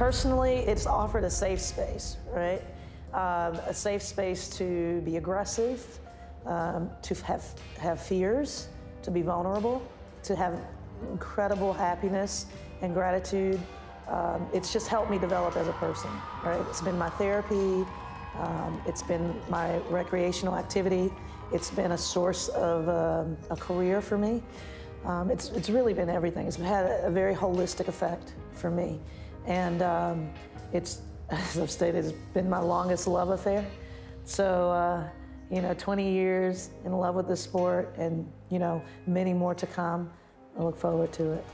Personally, it's offered a safe space, right? Um, a safe space to be aggressive, um, to have, have fears, to be vulnerable, to have incredible happiness and gratitude. Um, it's just helped me develop as a person, right? It's been my therapy, um, it's been my recreational activity, it's been a source of um, a career for me. Um, it's, it's really been everything. It's had a, very holistic effect for me. And um, it's, as I've stated, it's been my longest love affair. So, uh, you know, 20 years in love with the sport and, you know, many more to come. I look forward to it.